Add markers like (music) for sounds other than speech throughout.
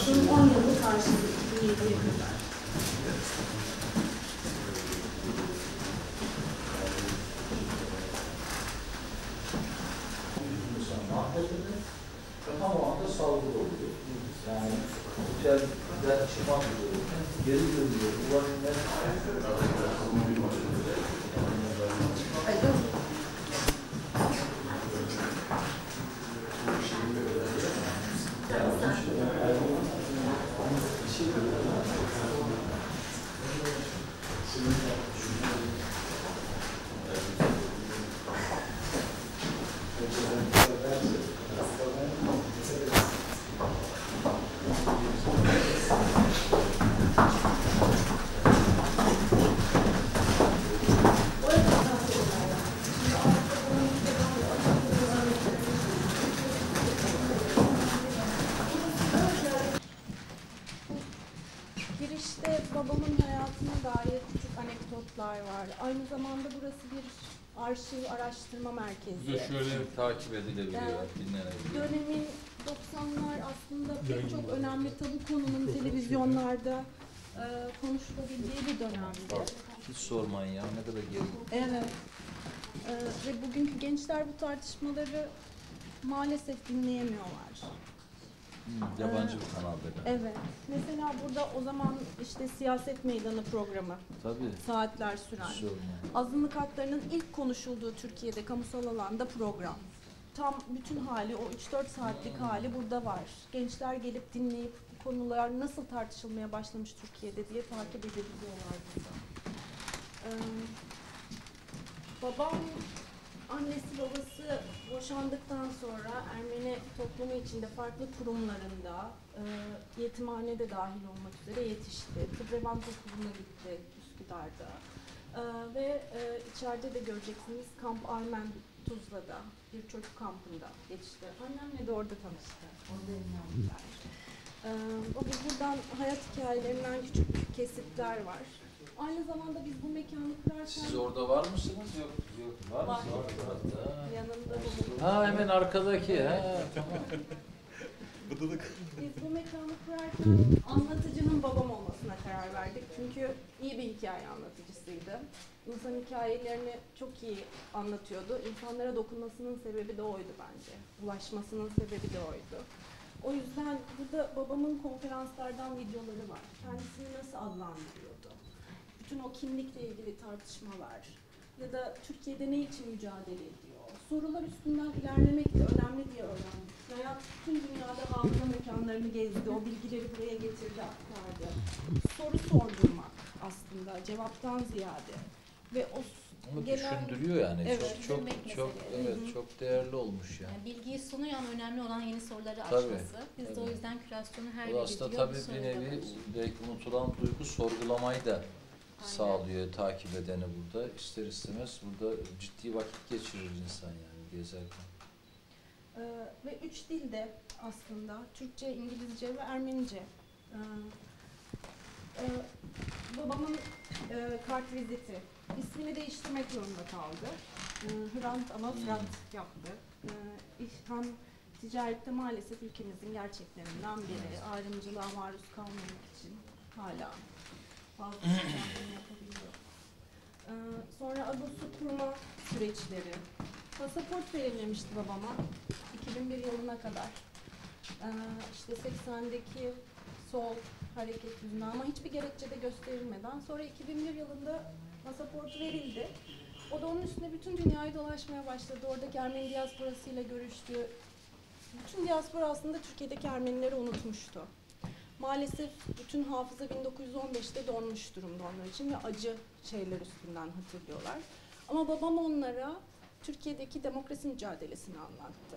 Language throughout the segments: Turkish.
Akos'un 10 yılı karşılığı 2007'ye kadar. Mahkemede tam o anda saldırı oluyor. Yani içeriden çıkmak üzere. Geri dönüyor. Ulaşımlar. 死いんだな。Dair küçük anekdotlar var. Aynı zamanda burası bir arşiv araştırma Bu da merkezi. şöyle takip edilebiliyor, Evet. dinlenebiliyor. Dönemin 90'lar aslında pek çok önemli tabu konunun televizyonlarda e, konuşulabildiği bir dönemdi. Hiç sormayın ya ne kadar geri. Evet. E, ve bugünkü gençler bu tartışmaları maalesef dinleyemiyorlar. Hmm, yabancı bir kanalda. da. Evet. Mesela burada o zaman işte siyaset meydanı programı Tabii. saatler süren. Sormayın. Azınlık haklarının ilk konuşulduğu Türkiye'de kamusal alanda program. Tam bütün hali, o 3-4 saatlik hali burada var. Gençler gelip dinleyip bu konular nasıl tartışılmaya başlamış Türkiye'de diye takip edebiliyorlar burada. Ee, babam, annesi babası boşandıktan sonra Ermeni toplumu içinde farklı kurumlarında, e, yetimhane de dahil olmak üzere yetişti. Tıbrevan Okulu'na gitti Üsküdar'da. Ee, ve e, içeride de göreceksiniz Kamp Armen Tuzla'da bir çocuk kampında geçti. Annemle de orada tanıştı. Orada evlendiler. O buradan hayat hikayelerinden küçük kesitler var. Aynı zamanda biz bu mekanı kurarken Siz orada var mısınız? Yok, yok. Var Var. mısınız? Yanında bulunduk. Ha hemen arkadaki. Ha, tamam. Biz (laughs) bu mekanı kurarken anlatıcının babam olmasına karar verdik. Çünkü iyi bir hikaye anlatıcısıydı. İnsan hikayelerini çok iyi anlatıyordu. İnsanlara dokunmasının sebebi de oydu bence. Ulaşmasının sebebi de oydu. O yüzden burada babamın konferanslardan videoları var. Kendisini nasıl adlandırıyordu? Bütün o kimlikle ilgili tartışmalar ya da Türkiye'de ne için mücadele ediyor? Sorular üstünden ilerlemek de önemli diye öğrendik. Hayat tüm dünyada hafıza mekanlarını gezdi, o bilgileri buraya getirdi, aktardı. Soru sordurmak aslında cevaptan ziyade. Ve o Ama gelen düşündürüyor yani. Evet. Çok çok Düşünmek çok evet Hı hı. çok değerli olmuş yani. Yani bilgiyi sunuyor ama önemli olan yeni soruları Tabii, açması. Biz de o tabii. yüzden kürasyonu her Bu biri aslında tabii bir nevi belki unutulan duygu sorgulamayı da. Sağlıyor takip edeni burada. İster istemez burada ciddi vakit geçirir insan yani gezerken. Ee, ve üç dilde aslında Türkçe, İngilizce ve Ermenice. Ee, e, babamın e, kart viziti. İsmini değiştirmek zorunda kaldı. Ee, Hrant ama Frant yaptı. Ee, İlhan ticarette maalesef ülkemizin gerçeklerinden biri. Ayrımcılığa maruz kalmamak için hala yapabiliyor. Ee, sonra Agos'u kurma süreçleri. Pasaport verilmemişti babama 2001 yılına kadar. Ee, işte 80'deki sol hareket yüzünden ama hiçbir gerekçe de gösterilmeden sonra 2001 yılında pasaport verildi. O da onun üstüne bütün dünyayı dolaşmaya başladı. Oradaki Ermeni diasporasıyla görüştü. Bütün diaspora aslında Türkiye'deki Ermenileri unutmuştu. Maalesef bütün hafıza 1915'te donmuş durumda onlar için ve acı şeyler üstünden hatırlıyorlar. Ama babam onlara Türkiye'deki demokrasi mücadelesini anlattı.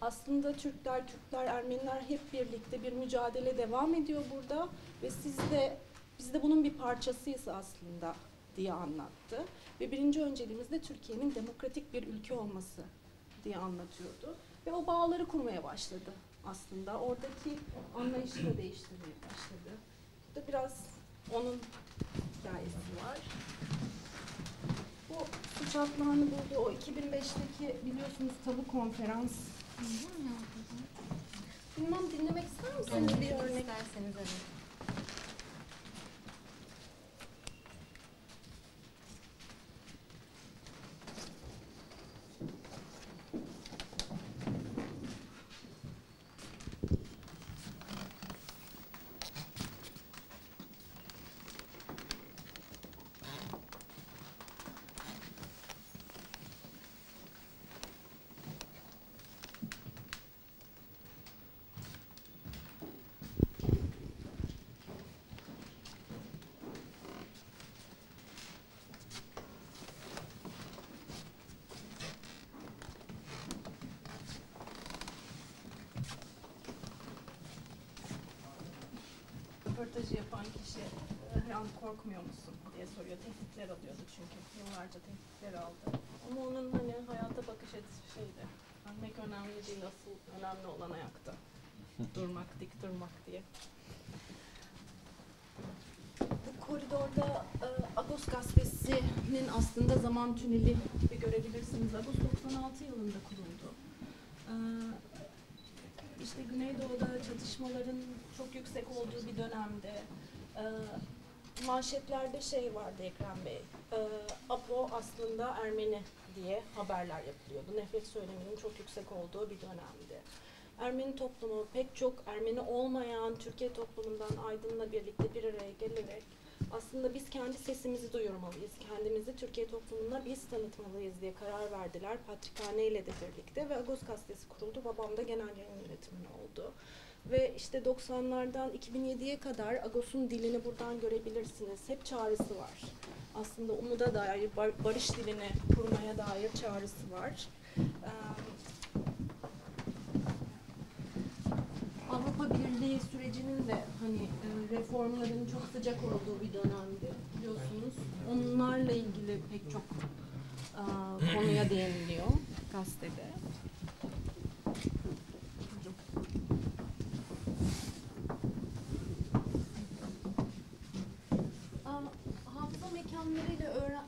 Aslında Türkler, Türkler, Ermeniler hep birlikte bir mücadele devam ediyor burada ve siz de biz de bunun bir parçasıyız aslında diye anlattı. Ve birinci önceliğimiz de Türkiye'nin demokratik bir ülke olması diye anlatıyordu. Ve o bağları kurmaya başladı aslında. Oradaki anlayışı da değiştirmeye başladı. Burada biraz onun hikayesi var. Bu su çatlağını buldu. O 2005'teki biliyorsunuz tabu konferans. Bilmem dinlemek ister misiniz Tamam. bir örnek? İsterseniz evet. Röportajı yapan kişi an korkmuyor musun diye soruyor. Tehditler alıyordu çünkü. Yıllarca tehditler aldı. Ama onun hani hayata bakış açısı şeydi. Ölmek önemli değil, asıl önemli olan ayakta. (laughs) durmak, dik durmak diye. Bu koridorda e, Agos gazetesinin aslında zaman tüneli gibi görebilirsiniz. Agos 96 yılında kuruldu. E, işte Güneydoğu'da çatışmaların çok yüksek olduğu bir dönemde e, manşetlerde şey vardı Ekrem Bey. E, Apo aslında Ermeni diye haberler yapılıyordu. Nefret söyleminin çok yüksek olduğu bir dönemdi. Ermeni toplumu pek çok Ermeni olmayan Türkiye toplumundan aydınla birlikte bir araya gelerek aslında biz kendi sesimizi duyurmalıyız, kendimizi Türkiye toplumuna biz tanıtmalıyız diye karar verdiler. Patrikhane ile de birlikte ve Agos gazetesi kuruldu. Babam da genel yayın yönetmeni oldu. Ve işte 90'lardan 2007'ye kadar Agos'un dilini buradan görebilirsiniz. Hep çağrısı var. Aslında umuda dair, bar- barış dilini kurmaya dair çağrısı var. Ee, Avrupa Birliği sürecinin de hani e, reformların çok sıcak olduğu bir dönemdi biliyorsunuz. Onlarla ilgili pek çok e, konuya (clears throat) değiniliyor gazetede.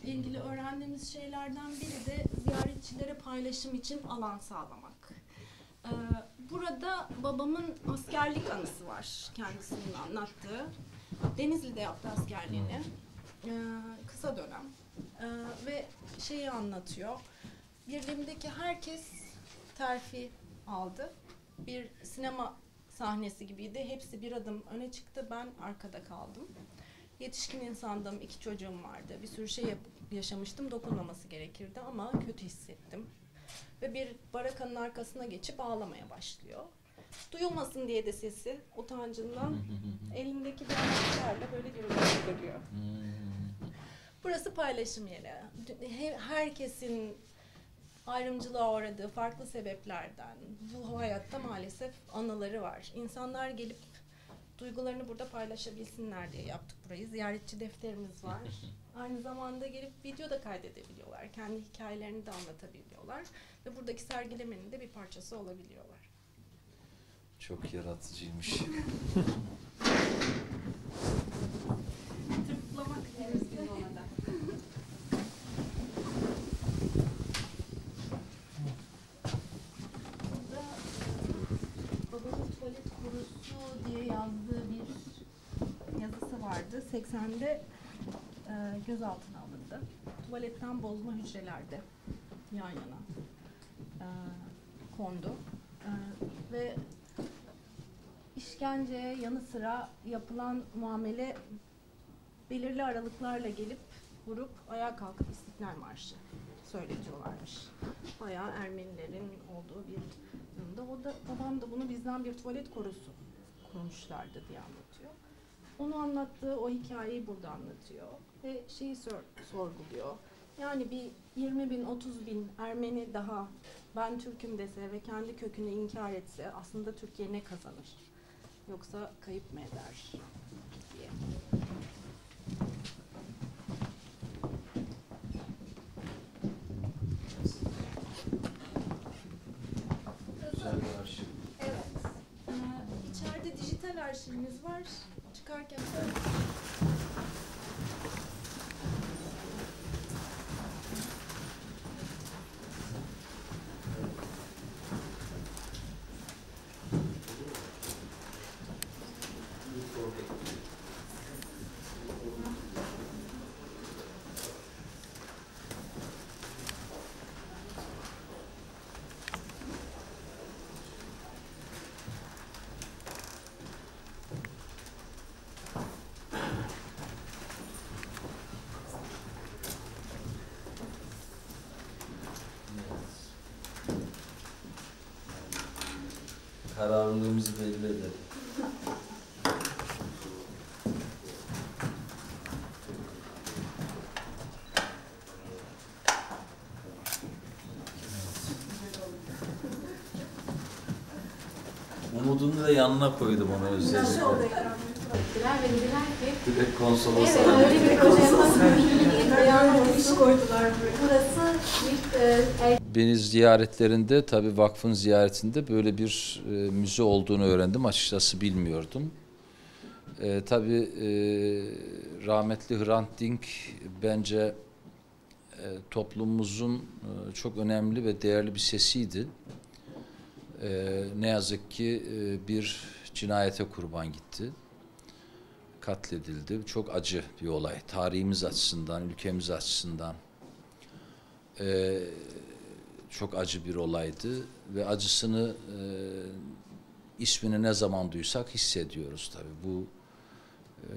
İlgili öğrendiğimiz şeylerden biri de ziyaretçilere paylaşım için alan sağlamak. Burada babamın askerlik anısı var kendisinin anlattığı. Denizli'de yaptı askerliğini. Ee, kısa dönem. Ee, ve şeyi anlatıyor. Birliğimdeki herkes terfi aldı. Bir sinema sahnesi gibiydi. Hepsi bir adım öne çıktı. Ben arkada kaldım. Yetişkin insandım. iki çocuğum vardı. Bir sürü şey yaşamıştım. Dokunmaması gerekirdi ama kötü hissettim ve bir barakanın arkasına geçip ağlamaya başlıyor. Duyulmasın diye de sesi utancından (laughs) elindeki derneklerle böyle yürümeyi görüyor. Burası paylaşım yeri. He- Herkesin ayrımcılığa uğradığı farklı sebeplerden bu hayatta maalesef anıları var. İnsanlar gelip duygularını burada paylaşabilsinler diye yaptık burayı. Ziyaretçi defterimiz var. (laughs) Aynı zamanda gelip video da kaydedebiliyorlar. Kendi hikayelerini de anlatabiliyorlar. Ve buradaki sergilemenin de bir parçası olabiliyorlar. Çok yaratıcıymış. (laughs) 1980'de e, gözaltına alındı. Tuvaletten bozma hücrelerde yan yana e, kondu. E, ve işkence yanı sıra yapılan muamele belirli aralıklarla gelip vurup ayağa kalkıp İstiklal Marşı söyletiyorlarmış. Bayağı Ermenilerin olduğu bir durumda. O da, babam da bunu bizden bir tuvalet korusu kurmuşlardı diye anlatıyor onu anlattığı o hikayeyi burada anlatıyor ve şeyi sor, sorguluyor. Yani bir 20 bin, 30 bin Ermeni daha ben Türk'üm dese ve kendi kökünü inkar etse aslında Türkiye ne kazanır? Yoksa kayıp mı eder? diye. Evet. Ee, içeride dijital arşivimiz var. Çıkarken Kararlılığımızı belli edelim. Umudunu da yanına koydum onu özellikle. Gittiler ve dediler ki Direkt konsolosa. evet öyle bir proje yapalım. koydular Burası bir e, Beni ziyaretlerinde tabii vakfın ziyaretinde böyle bir e, müze olduğunu öğrendim. Açıkçası bilmiyordum. E, tabii e, rahmetli Hrant Dink bence e, toplumumuzun e, çok önemli ve değerli bir sesiydi. E, ne yazık ki e, bir cinayete kurban gitti. Katledildi. Çok acı bir olay. Tarihimiz açısından, ülkemiz açısından. E, çok acı bir olaydı ve acısını e, ismini ne zaman duysak hissediyoruz tabii. Bu e,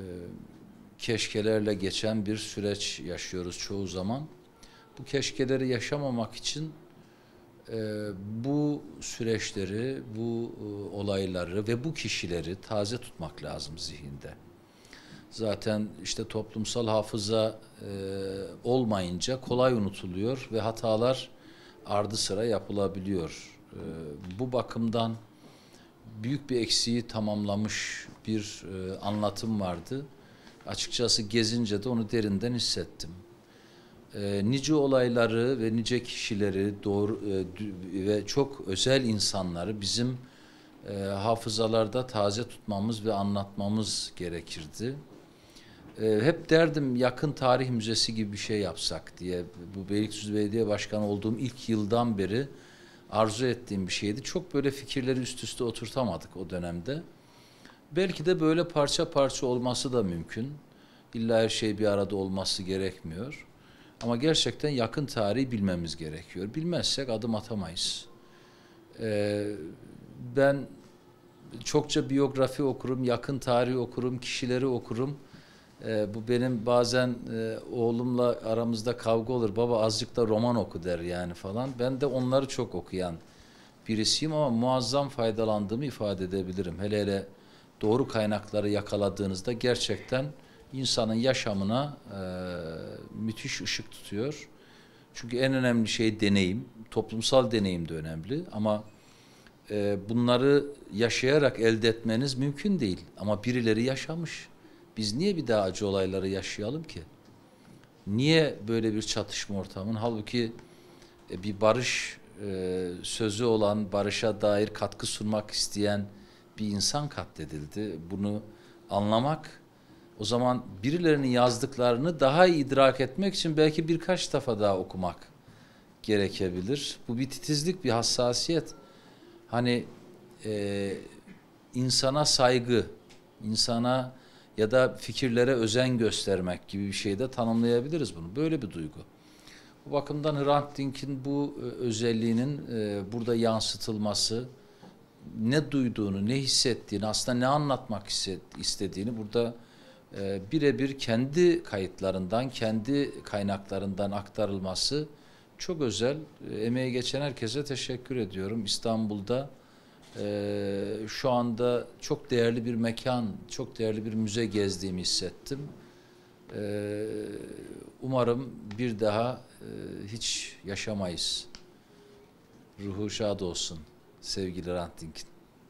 keşkelerle geçen bir süreç yaşıyoruz çoğu zaman. Bu keşkeleri yaşamamak için e, bu süreçleri, bu e, olayları ve bu kişileri taze tutmak lazım zihinde. Zaten işte toplumsal hafıza e, olmayınca kolay unutuluyor ve hatalar ardı sıra yapılabiliyor. E, bu bakımdan büyük bir eksiği tamamlamış bir e, anlatım vardı. Açıkçası gezince de onu derinden hissettim. E, nice olayları ve nice kişileri doğru e, ve çok özel insanları bizim e, hafızalarda taze tutmamız ve anlatmamız gerekirdi. E, hep derdim yakın tarih müzesi gibi bir şey yapsak diye. Bu Beylikdüzü Belediye Başkanı olduğum ilk yıldan beri arzu ettiğim bir şeydi. Çok böyle fikirleri üst üste oturtamadık o dönemde. Belki de böyle parça parça olması da mümkün. İlla her şey bir arada olması gerekmiyor. Ama gerçekten yakın tarihi bilmemiz gerekiyor. Bilmezsek adım atamayız. Ee, ben çokça biyografi okurum, yakın tarih okurum, kişileri okurum. Ee, bu benim bazen e, oğlumla aramızda kavga olur. Baba azıcık da roman oku der yani falan. Ben de onları çok okuyan birisiyim ama muazzam faydalandığımı ifade edebilirim. Hele hele doğru kaynakları yakaladığınızda gerçekten insanın yaşamına e, müthiş ışık tutuyor. Çünkü en önemli şey deneyim. Toplumsal deneyim de önemli ama e, bunları yaşayarak elde etmeniz mümkün değil. Ama birileri yaşamış. Biz niye bir daha acı olayları yaşayalım ki? Niye böyle bir çatışma ortamın? Halbuki e, bir barış e, sözü olan, barışa dair katkı sunmak isteyen bir insan katledildi. Bunu anlamak, o zaman birilerinin yazdıklarını daha iyi idrak etmek için belki birkaç defa daha okumak gerekebilir. Bu bir titizlik, bir hassasiyet. Hani e, insana saygı, insana ya da fikirlere özen göstermek gibi bir şeyde tanımlayabiliriz bunu. Böyle bir duygu. Bu bakımdan Hrant Dink'in bu e, özelliğinin e, burada yansıtılması, ne duyduğunu, ne hissettiğini, aslında ne anlatmak istediğini burada e, birebir kendi kayıtlarından, kendi kaynaklarından aktarılması çok özel. E, emeği geçen herkese teşekkür ediyorum. İstanbul'da e, şu anda çok değerli bir mekan, çok değerli bir müze gezdiğimi hissettim. E, umarım bir daha e, hiç yaşamayız. Ruhu şad olsun sevgili Hrant Dink'in.